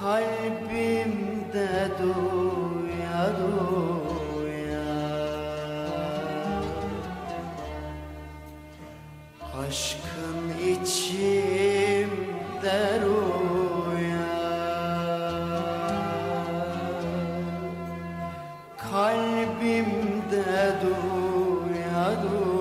kalbimde duya duya. Aşkın içimde rüya Kalbimde duya duya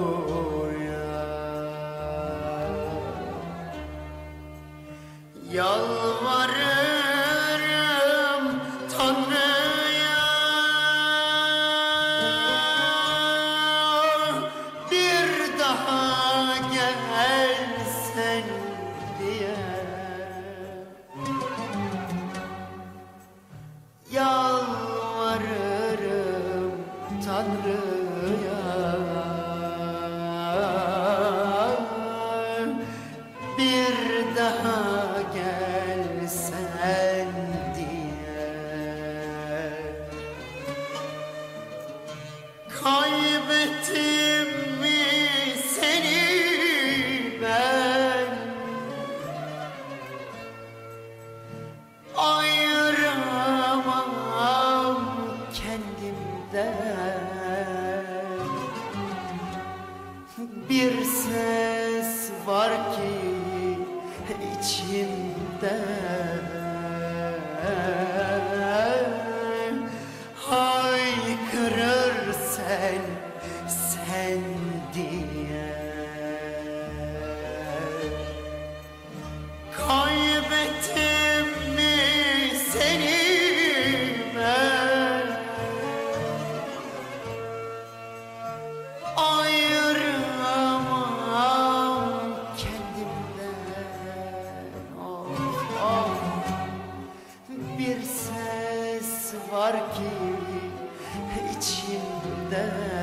içimde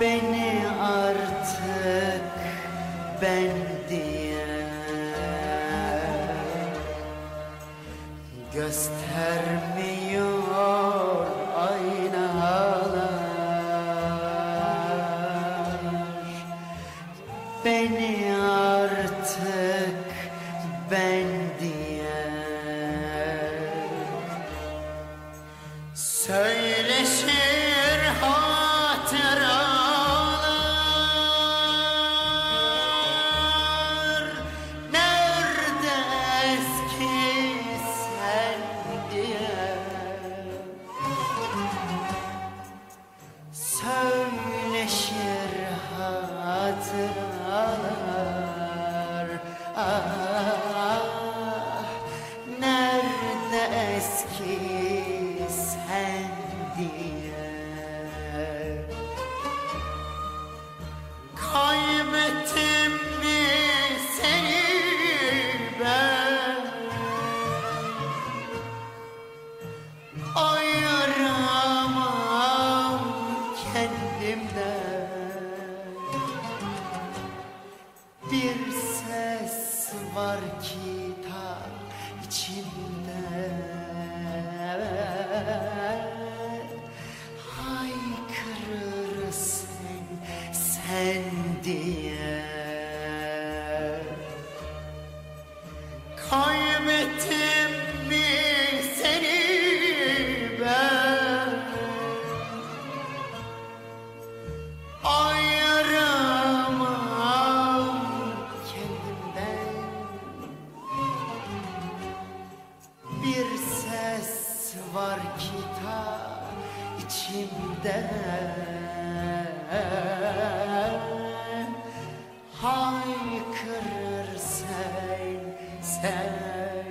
Beni artık ben diye. Göstermiyor aynalar. Beni artık ben diye eski sen diye. Kaybettim mi seni ben? Ayıramam kendimden. Bir ses var ki diye. Kaybettim mi seni ben? Ayıramam kendimden. Bir ses var ki ta içimde. Haykırır sen, sen